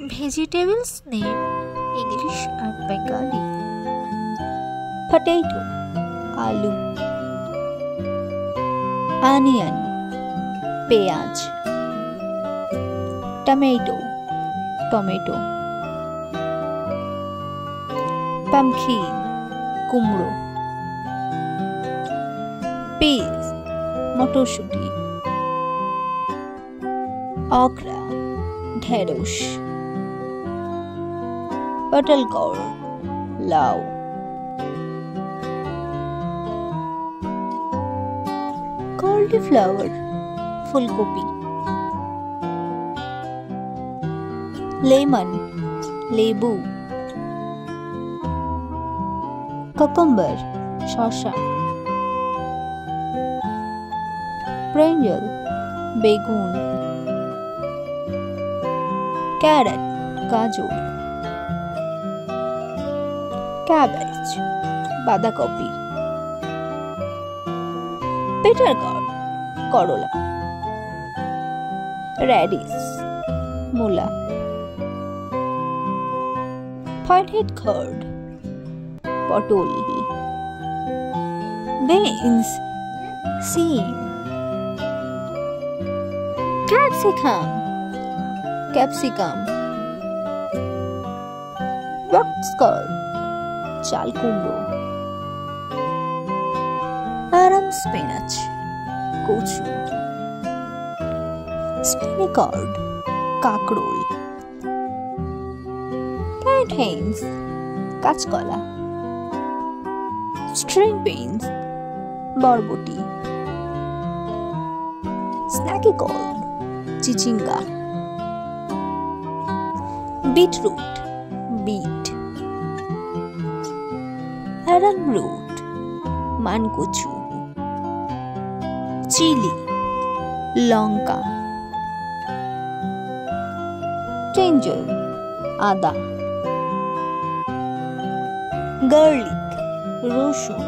Vegetables name English and Bengali. potato আলু onion পেঁয়াজ tomato tomato pumpkin কুমড়ো peas মটরশুঁটি okra ঢেঁড়স पटल गौर लाओ कॉलीफ्लावर फूलगोभी लेमन लेबू ककुम्बर शौशा ब्रिंजल बेगून कैरेट गाजर ক্যাবেজ বাঁধাকপি পেটার গড় করলা র্যাডিস মূলা পয়েন্টেড কার্ড পটল বিনস সিম ক্যাপসিকাম ক্যাপসিকাম বক্সকল চাল কুমড়ো। আরাম স্পিনাচ, কচু। স্পিনিকার্ড কাকরোল। প্ল্যান্টেন্স কাঁচকলা। স্ট্রিং বিনস, বরবটি। স্ন্যাকি কর্ন, চিচিঙ্গা। Beetroot, beet. অ্যারাম রুট মানকচু চিলি লঙ্কা টেঞ্জল আদা গার্লিক রসুন